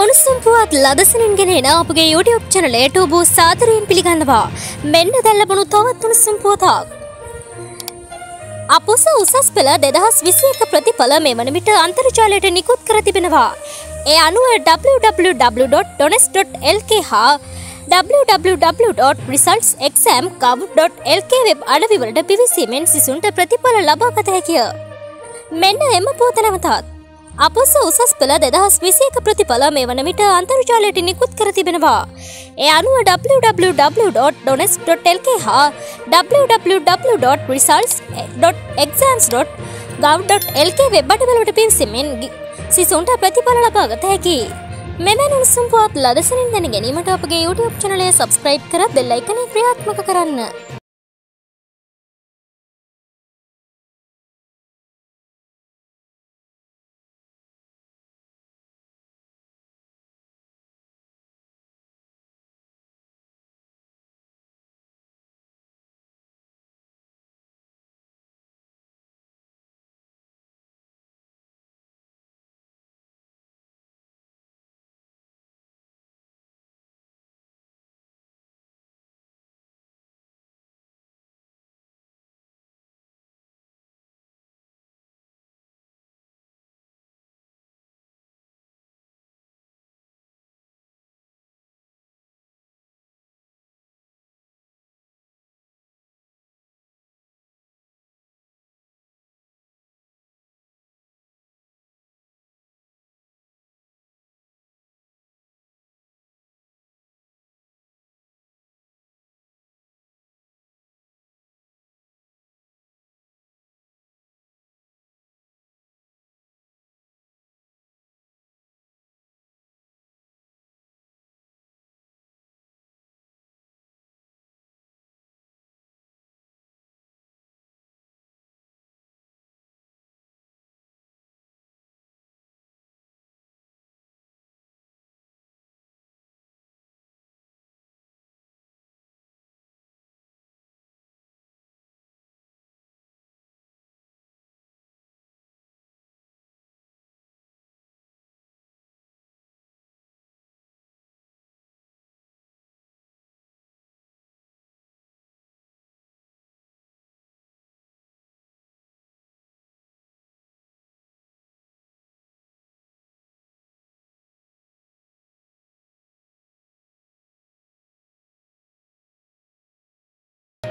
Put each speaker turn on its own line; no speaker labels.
උණුසුම් පුවත් ලදසනින් ගෙනෙන අපගේ YouTube චැනලයට ඔබ සාදරයෙන් පිළිගන්නවා. මෙන්න දැල්ලබුණු තවත් උණුසුම් පුවතක්. අපොස උසස් පෙළ දෙදහස් විසි එක ප්‍රතිඵල මේ වන විට අන්තර්ජාලයට නිකුත් කර තිබෙනවා. ඒ අනුව www.dones.lk හා www.resultsexam.gov.lk වෙබ් අඩවිවලට පිවිසීමෙන් සිසුන්ට ප්‍රතිඵල ලබා ගත හැකිය. මෙන්න එම පුවත නැවතත්. අපොස උසස් පෙළ දෙදහස් විසියක ප්‍රතිඵල මේ වන විට අන්තර්ජාලයට නිකුත් කර තිබෙනවා. ඒ අනුව www.dones.lk හා www.results.exams.gov.lk වෙබ් අඩවිවලට පිවිසීමෙන් සිසුන්ට ප්‍රතිඵල ලබා ගත හැකියි. මෙවැනි උණුසුම් පුවත් ලදසනින් දැන ගැනීමට අපගේ YouTube චැනලය සබස්ක්‍රයිබ් කර බෙල් අයිකනේ ක්‍රියාත්මක කරන්න.